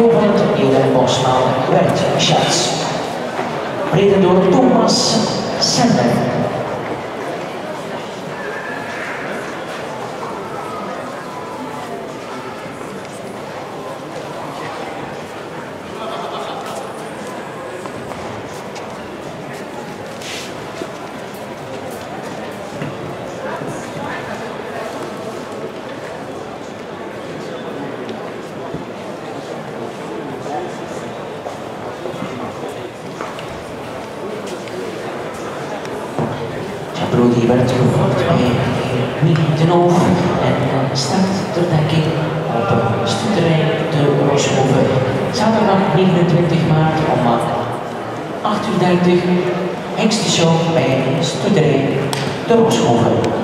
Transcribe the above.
Goverend Eden Bosman werd Schatz. Reden door Thomas Sender. Broer die werd gevoerd bij Mietenhof en start ter dekking op Stoeterij de Roshoven. Zaterdag 29 maart om 8.30 uur Hengstenshow bij Stoeterij de Roshoven.